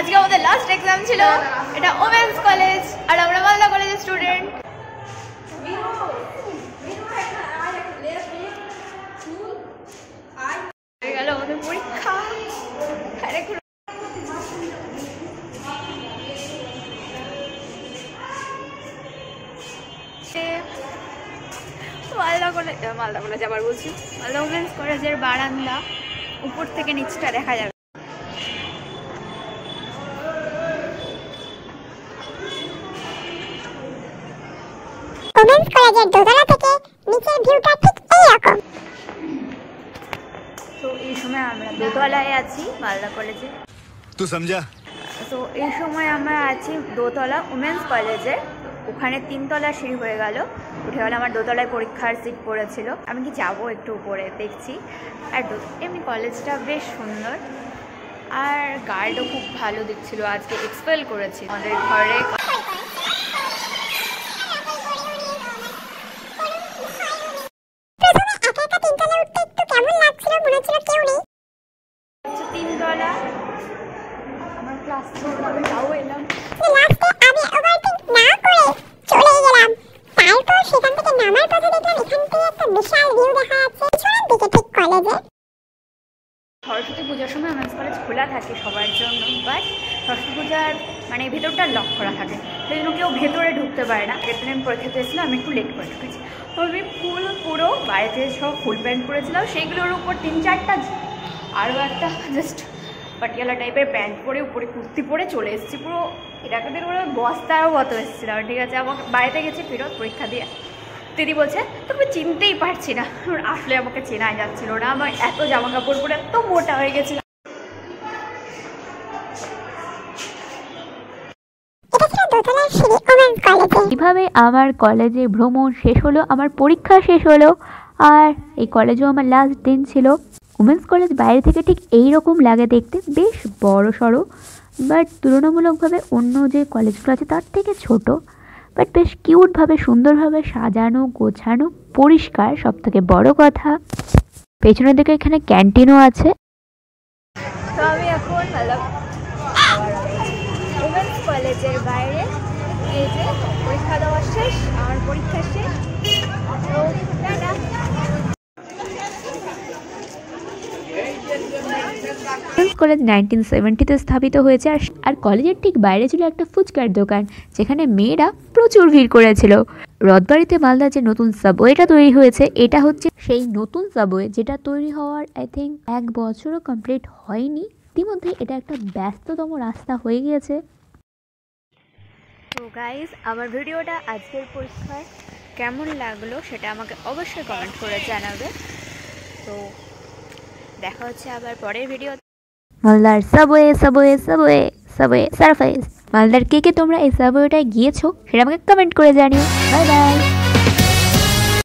আজকে আমাদের last exam ছিল। এটা ওমেন্স কলেজ আর আমরা মালদা কলেজের স্টুডেন্ট গেল আমাদের পরীক্ষা। সে মালদা কলেজ মালদা কলেজ আবার বলছি। মালদা ওমেন্স কলেজের বারান্দা উপর থেকে নিচটা দেখা যাবে। সায়েন্স কলেজের দোতলা থেকে নিচের ভিউটা ঠিক এই তো এই সময় আমরা আছি দোতলা উমেন্স কলেজে। ওখানে তিনতলা সিঁড়ি হয়ে গেল। উঠে গেল আমার দোতলায় পরীক্ষার সিট পড়েছিল। আমি কি যাব একটু উপরে দেখছি। আর এমনি কলেজটা বেশ সুন্দর। আর গার্ডও খুব ভালো দেখছিল। আজকে এক্সপেল করেছি। আমাদের ঘরে সরস্বতী পূজার সময় ওমেন্স কলেজ খোলা থাকে সবার জন্য বাট সরস্বতী পূজার মানে ভেতরটা লক করা থাকে। সেই জন্য কেউ ভেতরে ঢুকতে পারে না। দিন আমি পরীক্ষা এসেছিলাম, আমি একটু লেট করে ঢুকেছি। আমি ফুল পুরো বাড়িতে সব ফুল প্যান্ট পরেছিলাম। সেইগুলোর উপর তিন চারটা আরও একটা জাস্ট পাটিয়ালা টাইপের প্যান্ট পরে উপরে কুর্তি পরে চলে এসেছি। পুরো এটাকে দিয়ে পুরো বস্তারও মতো এসেছিলাম ঠিক আছে, আমাকে বাড়িতে গেছি ফেরত পরীক্ষা দিয়ে। দিদি বলছে, তোকে চিনতেই পারছি না। আসলে আমাকে চেনাই যাচ্ছিল না। আমার এত জামা কাপড় পরে এত মোটা হয়ে গেছিল। এইভাবে আমার কলেজে ভ্রমণ শেষ হলো, আমার পরীক্ষা শেষ হলো, আর এই কলেজেও আমার লাস্ট দিন ছিল। উমেন্স কলেজ বাইরে থেকে ঠিক এই রকম লাগে দেখতে। বেশ বড় সড়ো বাট তুলনামূলকভাবে অন্য যে কলেজগুলো আছে তার থেকে ছোট। বাট বেশ কিউটভাবে সুন্দরভাবে সাজানো, গোছানো, পরিষ্কার সব থেকে বড় কথা। পেছনের দিকে এখানে ক্যান্টিনও আছে। পরীক্ষা দেওয়া শেষ আমার পরীক্ষা শেষ তো টাটা উমেন্স কলেজ নাইনটিন সেভেন্টিতে স্থাপিত হয়েছে আর কলেজের ঠিক বাইরে ছিল একটা ফুচকার দোকান, যেখানে মেয়েরা প্রচুর ভিড় করেছিল। রথবাড়িতে মালদা যে নতুন সাবওয়েটা তৈরি হয়েছে, এটা হচ্ছে সেই নতুন সাবওয়ে যেটা তৈরি হওয়ার আই থিঙ্ক এক বছরও কমপ্লিট হয়নি। ইতিমধ্যে এটা একটা ব্যস্ততম রাস্তা হয়ে গিয়েছে। তো গাইজ আমার ভিডিওটা আজকের পরীক্ষায় কেমন লাগল সেটা আমাকে অবশ্যই কমেন্ট করে জানাবে। তো দেখা হচ্ছে আবার পরের ভিডিও মালদার subway subway subway subway surface মালদার কে কে তোমরা এই সাবওয়েটায় গিয়েছো, সেটা আমাকে কমেন্ট করে জানিও। Bye bye